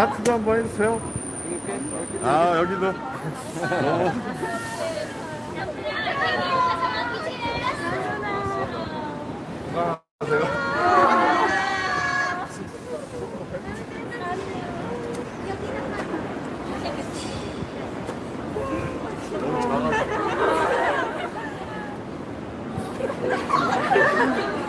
아, 다크도 한번 해주세요. 아, 여기도.